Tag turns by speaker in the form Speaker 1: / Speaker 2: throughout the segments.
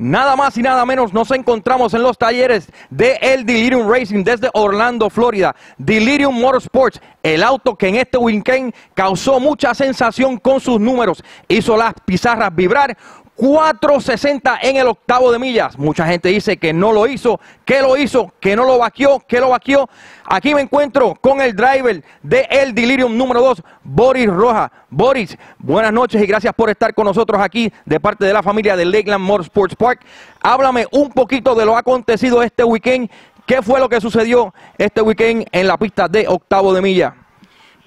Speaker 1: Nada más y nada menos nos encontramos en los talleres de el Delirium Racing desde Orlando, Florida. Delirium Motorsports, el auto que en este weekend causó mucha sensación con sus números, hizo las pizarras vibrar. 460 en el octavo de millas. Mucha gente dice que no lo hizo, que lo hizo, que no lo vaqueó, que lo vaqueó. Aquí me encuentro con el driver de El Delirium número 2, Boris Roja. Boris, buenas noches y gracias por estar con nosotros aquí de parte de la familia de Lakeland Motorsports Park. Háblame un poquito de lo acontecido este weekend. ¿Qué fue lo que sucedió este weekend en la pista de octavo de milla?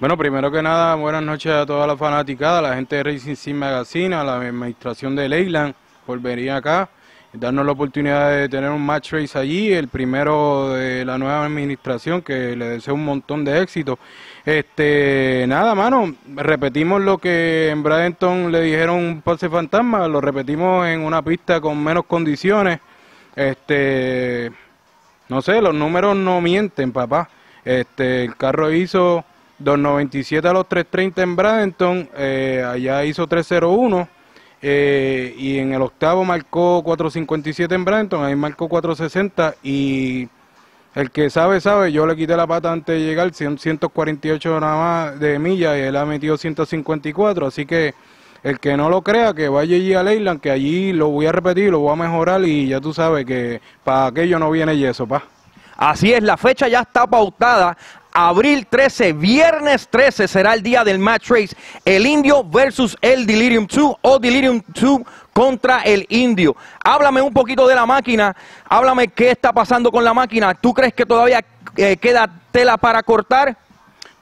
Speaker 2: Bueno, primero que nada, buenas noches a toda la fanaticada, a la gente de Racing Sim Magazine, a la administración de Leyland por venir acá darnos la oportunidad de tener un match race allí, el primero de la nueva administración, que le deseo un montón de éxito. Este, nada, mano, repetimos lo que en Bradenton le dijeron un pase fantasma, lo repetimos en una pista con menos condiciones. Este, no sé, los números no mienten, papá. Este, el carro hizo 2.97 a los 3.30 en Bradenton, eh, allá hizo 3.01 eh, y en el octavo marcó 4.57 en Bradenton, ahí marcó 4.60 y el que sabe, sabe, yo le quité la pata antes de llegar, 148 nada más de millas y él ha metido 154, así que el que no lo crea, que vaya allí a Leyland, que allí lo voy a repetir, lo voy a mejorar y ya tú sabes que para aquello no viene yeso, pa.
Speaker 1: Así es, la fecha ya está pautada abril 13, viernes 13 será el día del match race. El indio versus el Delirium 2 o Delirium 2 contra el indio. Háblame un poquito de la máquina, háblame qué está pasando con la máquina. ¿Tú crees que todavía eh, queda tela para cortar?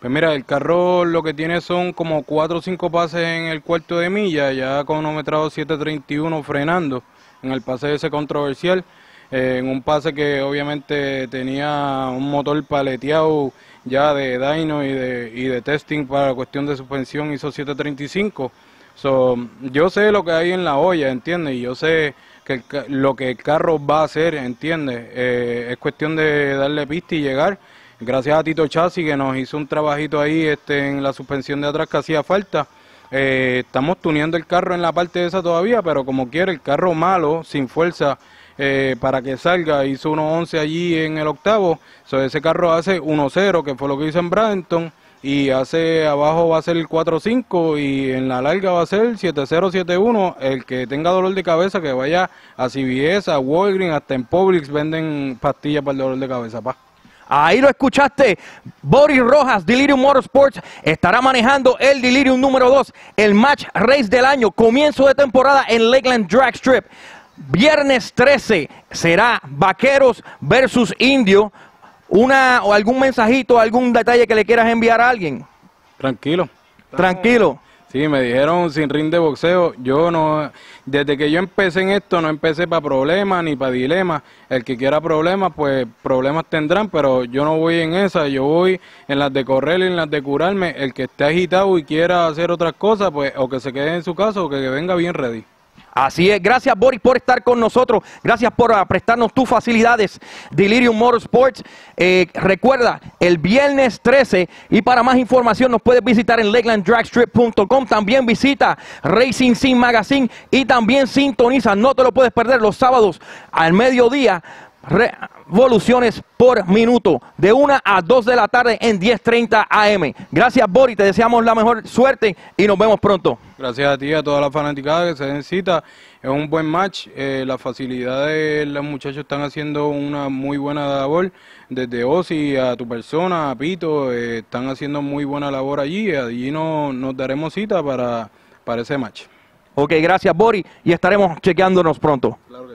Speaker 2: Pues mira, el carro lo que tiene son como 4 o 5 pases en el cuarto de milla, ya cronometrado 731 frenando en el pase ese controversial. En un pase que obviamente tenía un motor paleteado ya de dyno y de, y de testing para cuestión de suspensión hizo 735. So, yo sé lo que hay en la olla, ¿entiendes? Y yo sé que lo que el carro va a hacer, ¿entiendes? Eh, es cuestión de darle pista y llegar. Gracias a Tito Chassi que nos hizo un trabajito ahí este, en la suspensión de atrás que hacía falta. Eh, estamos tuneando el carro en la parte esa todavía, pero como quiere, el carro malo, sin fuerza, eh, para que salga. Hizo 1.11 allí en el octavo. So, ese carro hace 1.0, que fue lo que hizo en Bradenton. Y hace abajo va a ser el 4.5 y en la larga va a ser 7.071. El que tenga dolor de cabeza que vaya a CVS, a Walgreens, hasta en Publix venden pastillas para el dolor de cabeza, pa.
Speaker 1: Ahí lo escuchaste. Boris Rojas, Delirium Motorsports, estará manejando el Delirium número 2, el match race del año, comienzo de temporada en Lakeland Drag Strip. Viernes 13 será Vaqueros versus Indio. Una o algún mensajito, algún detalle que le quieras enviar a alguien.
Speaker 2: Tranquilo.
Speaker 1: Tranquilo.
Speaker 2: Sí, me dijeron sin ring de boxeo. Yo no, desde que yo empecé en esto, no empecé para problemas ni para dilemas. El que quiera problemas, pues problemas tendrán, pero yo no voy en esa. Yo voy en las de correr y en las de curarme. El que esté agitado y quiera hacer otras cosas, pues o que se quede en su casa o que venga bien ready.
Speaker 1: Así es, gracias Boris por estar con nosotros, gracias por ah, prestarnos tus facilidades, Delirium Motorsports. Eh, recuerda, el viernes 13 y para más información nos puedes visitar en lakelanddragstrip.com, también visita Racing Sim Magazine y también sintoniza, no te lo puedes perder los sábados al mediodía revoluciones por minuto, de 1 a 2 de la tarde en 10.30 AM. Gracias, Boris, te deseamos la mejor suerte y nos vemos pronto.
Speaker 2: Gracias a ti, a toda la fanaticada que se necesita. Es un buen match. Eh, las facilidades, los muchachos están haciendo una muy buena labor. Desde Osi a tu persona, a Pito, eh, están haciendo muy buena labor allí. Allí no, nos daremos cita para, para ese match.
Speaker 1: Ok, gracias, Boris, y estaremos chequeándonos pronto. Claro